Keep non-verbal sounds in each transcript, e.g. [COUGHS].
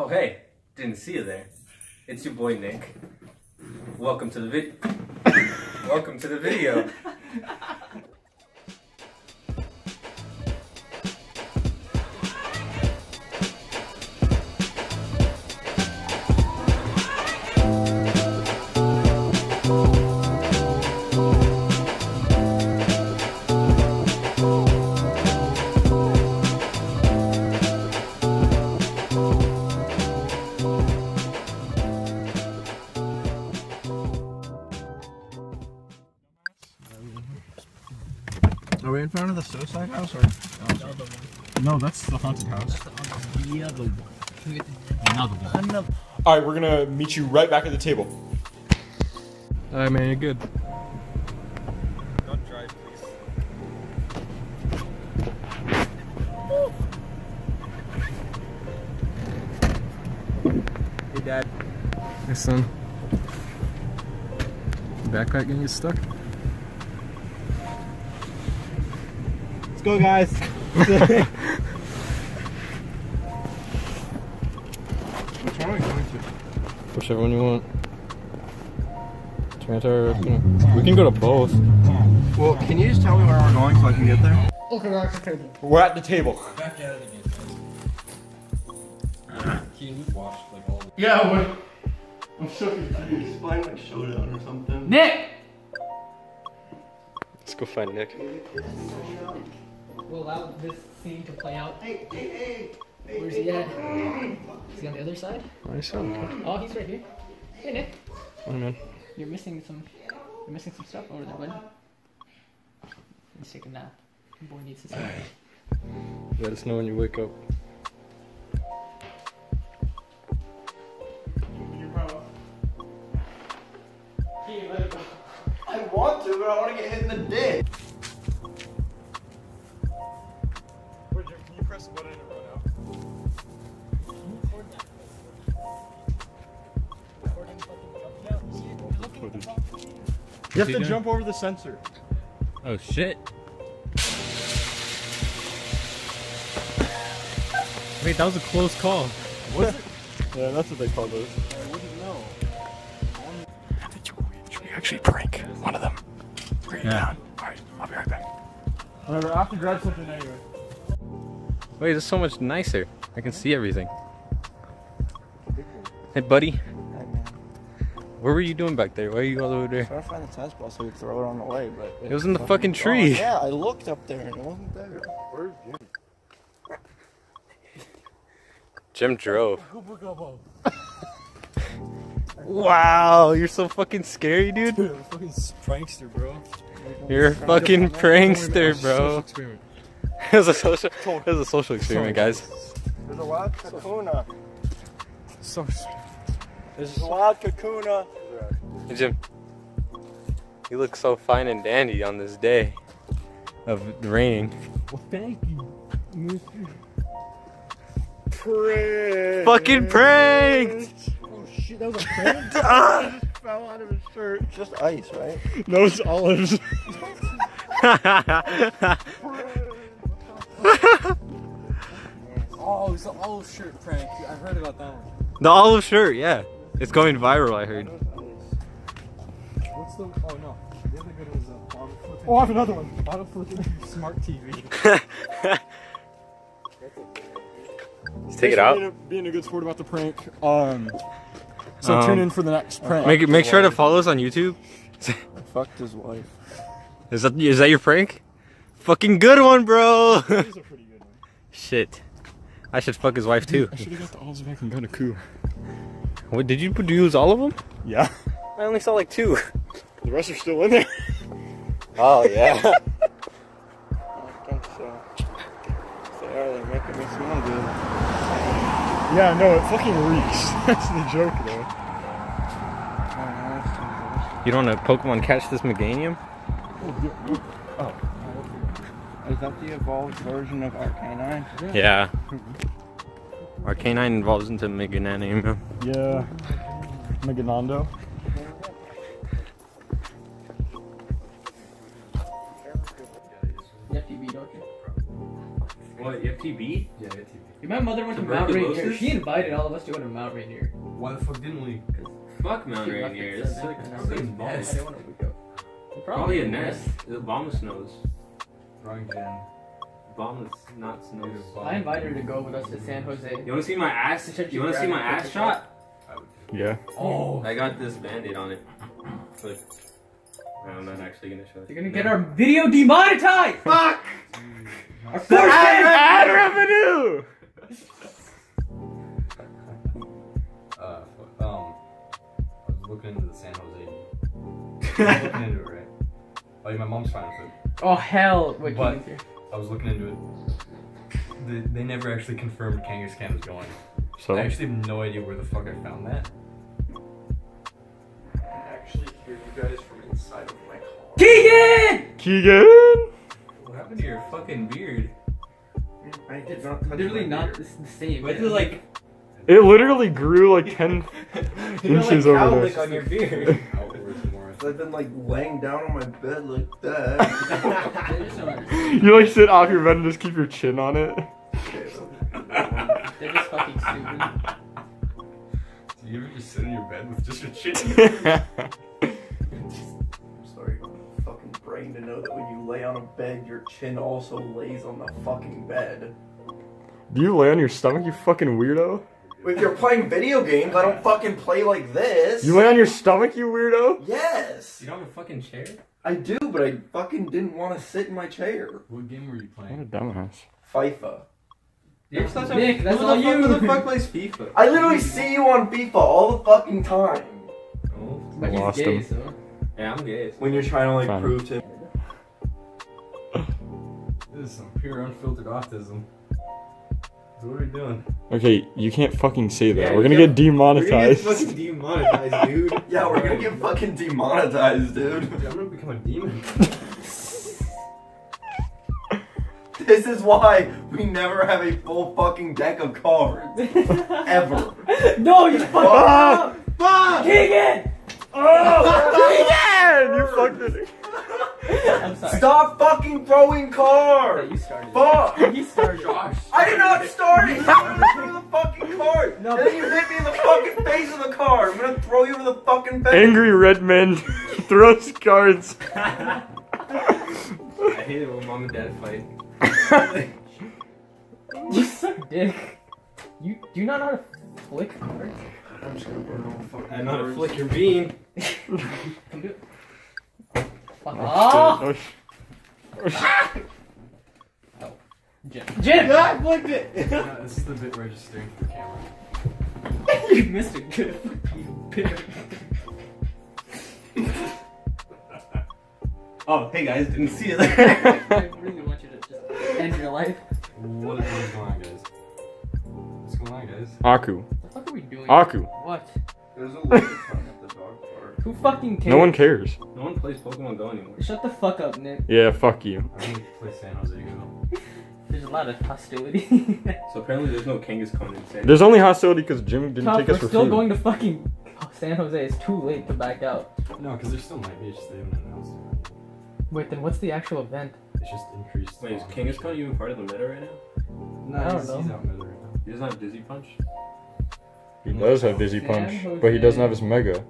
Oh, hey, didn't see you there. It's your boy Nick. Welcome to the vid. [COUGHS] Welcome to the video. Are we in front of the suicide house or? No, that's the haunted house. The other one. Another one. Another. All right, we're gonna meet you right back at the table. I man, you're good. Don't drive, please. Hey, Dad. Hey, son. Backpack getting you stuck? Go, guys. Which one are we going to? Whichever one you want. Tarantara, you we can go to both. Well, can you just tell me where we're going so I can get there? Okay, we're at the table. We're at the table. Yeah, what? I'm so confused. It's playing like Showdown or something. Nick! Let's go find Nick. We'll allow this scene to play out. Hey, hey, hey. Where's he at? Is he on the other side? Nice son. Oh, he's right here. Hey, Nick. Hey, man. You're missing some. You're missing some stuff over there, buddy. Let's take a nap. The Boy needs to sleep. Let us know when you wake up. I want to, but I want to get hit in the dick. Press the button and run out? You have to jump over the sensor. Oh shit. Wait, that was a close call. [LAUGHS] Yeah, that's what they call those. Should we actually prank one of them? Bring Yeah. down. Alright, I'll be right back. Whatever, I have to grab something anyway. Wait, it's so much nicer. I can see everything. Hey, buddy. What were you doing back there? Why are you all the way over there? Trying to find the test ball so we could throw it on the way, but It was in the fucking oh, tree. Oh, yeah, I looked up there and it wasn't there. Where's Jim? Jim drove. wow, you're so fucking scary, dude. fucking prankster, bro. You're a fucking prankster, bro. Experiment. [LAUGHS] It was a social. It was a social experiment, guys. There's a wild kakuna. So There's a wild kakuna. Hey, Jim. You look so fine and dandy on this day of raining. well, thank you. Prank. Fucking pranked! Oh shit, that was a [LAUGHS] prank. Ah! Fell out of his shirt. Just ice, right? Those olives. [LAUGHS] oh, it's an olive shirt prank. I heard about that one. the olive shirt, yeah. It's going viral, I heard. What's the? Oh no, the other good was a bottle flipping. Oh, I have another one. Bottle flipping [LAUGHS] smart TV. Let's [LAUGHS] take it out. Being a, being a good sport about the prank. Um, so Um, tune in for the next prank. Make make sure to follow us on YouTube. I [LAUGHS] fucked his wife. Is that is that your prank? Fucking good one, bro. That is a pretty good one. [LAUGHS] Shit. I should fuck his wife too. I should have got the olives back and got a coup. What did you use all of them? Yeah. I only saw like two. The rest are still in there. [LAUGHS] Oh yeah. [LAUGHS] I think so. If they are, they're making me smell good. Yeah, no, it fucking reeks. That's the joke, though. you don't want to Pokemon catch this Meganium? Oh, oh. Is that the evolved version of Arcanine? Yeah. Mm-hmm. Arcanine evolves into Meganium. yeah. Meganando. You have TV, don't you? What? FTB? Yeah, it's My mother went to Mount Rainier. She invited all of us to go to Mount Rainier. Why the fuck didn't we? Fuck Mount She left Rainier. it It's said like that, and I fucking was balls. I didn't want to go. Probably a nest. The Obama snows. Wrong gen. Obama's not snows. I invited her to go with us to San Jose. You wanna see my ass? She You wanna see my ass take shot? Yeah. Oh. I got this band-aid on it. Look. I'm not actually gonna show it. You're gonna get our video demonetized! [LAUGHS] Fuck! Our force Ad revenue! [LAUGHS] Uh, um, I was looking into the San Jose. [LAUGHS] I was looking into it, right? Oh, my mom's fine with it. Oh hell! Wait, But- Keegan's. I was looking into it. They, they never actually confirmed Kangaskhan was going. So I actually have no idea where the fuck I found that. I actually hear you guys from inside of my car. Keegan! Keegan! What happened to your fucking beard? I did not touch Literally my not beard. the, the same. Why is it like It literally grew like 10 [LAUGHS] you got like inches over lick there. on your beard? [LAUGHS] Outwards more. I've been like laying down on my bed like that. They just don't understand. you like sit off your bed and just keep your chin on it. They're just fucking stupid. Do you ever just sit in your bed with just your chin? [LAUGHS] I'm sorry, fucking brain to know that when you lay on a bed, your chin also lays on the fucking bed. Do you lay on your stomach, you fucking weirdo? If you're playing video games, I don't fucking play like this. You lay on your stomach, you weirdo? Yes, You don't have a fucking chair? I do, but I fucking didn't want to sit in my chair. what game were you playing? What a playing? dumbass. FIFA. You're such a Nick, that's who all the fuck, you. Who the fuck plays FIFA? I literally see you on FIFA all the fucking time. Oh. But he's Lost gay, him. so. Yeah, I'm gay. When you're trying to like Fine. prove to This is some pure unfiltered autism. So what are we doing? Okay, you can't fucking say that. Yeah, We're gonna can't- get demonetized. [LAUGHS] We're gonna get fucking demonetized, dude. Yeah, we're gonna get fucking demonetized, dude. Dude, I'm gonna become a demon. [LAUGHS] This is why we never have a full fucking deck of cards. [LAUGHS] Ever. no, you fucked Fuck! up! Fuck! Oh! [LAUGHS] Keegan! Keegan! You fucked it. I'm sorry. Stop fucking throwing Yeah, cards! you started. Fuck! [LAUGHS] He started. Josh. [LAUGHS] I did not start it! You threw the fucking card! No, and then you hit me in the fucking face with the card! I'm gonna throw you over the fucking face! Angry red man throws cards. I hate it when mom and dad fight. You suck dick. You do you not know how to flick cards? I'm just gonna burn all fucking I know how to flick your bean. Come do it. Fuck off! Oh, sh- oh, oh. Jim. Jim! I flicked it! [LAUGHS] Yeah, this is the bit where I just staring at the camera. [LAUGHS] you missed a good fucking bit. [LAUGHS] Oh, hey guys, didn't see you there. I really want you to just end your life. What is going on, guys? What's going on, guys? Aku. What the fuck are we doing? Aku. What? There's a little tongue at the dog park. Who fucking cares? No one cares. no one plays Pokemon Go anymore. Shut the fuck up, Nick. Yeah, fuck you. I'm play San Jose Go. There's a lot of hostility. So apparently there's no Kangaskhan in San There's only hostility because Jim didn't Tough, take us for. we're still going to fucking San Jose. It's too late to back out. No, because there still might be, it's just they haven't announced it. Wait, then what's the actual event? It's just increased. Wait, is spawn. Kangaskhan even part of the meta right now? No, I don't he's, know. he's out mid right now. He doesn't have Dizzy Punch? He does have Dizzy Punch, but he doesn't have his Mega.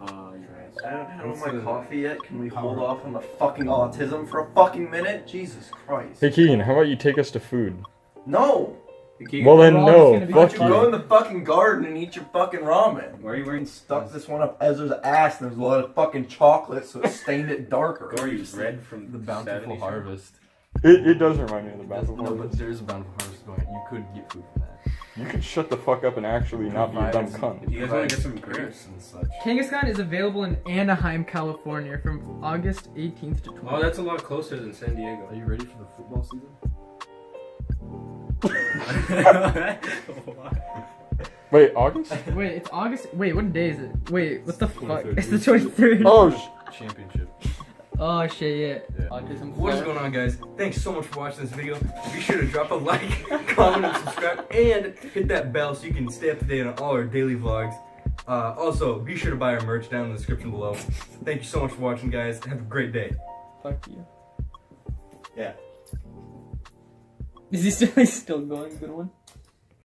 Ah, you're right. I don't had What's my the- coffee yet. Can we hold off on the fucking autism for a fucking minute? Jesus Christ. Hey Keegan, how about you take us to food? No! Keegan, Well then, We're all just no. gonna Why Fuck don't you go in the fucking garden and eat your fucking ramen? why are you wearing Stuck this one up Ezra's ass and there's a lot of fucking chocolate so it stained it darker. Or you red from The bountiful harvest. It, it does remind me of the That's, Battle no, but there is a bountiful harvest going. You could get food from that. You could shut the fuck up and actually not be a dumb cunt. You guys want to get some grapes grapes? and such. Kangaskhan is available in Anaheim, California from August 18th to 20th. Oh, that's a lot closer than San Diego. Are you ready for the football season? [LAUGHS] [LAUGHS] Wait, August? Wait, it's August. Wait, what day is it? Wait, what the fuck? It's the 23rd. Oh, sh- Championship. Oh shit, yeah. Yeah. Autism. What is going on, guys? Thanks so much for watching this video. Be sure to drop a like, [LAUGHS] comment, and subscribe, and hit that bell so you can stay up to date on all our daily vlogs. Uh, also, be sure to buy our merch down in the description below. Thank you so much for watching, guys. Have a great day. Fuck you. Yeah. Is he still, [LAUGHS] still going? Good one.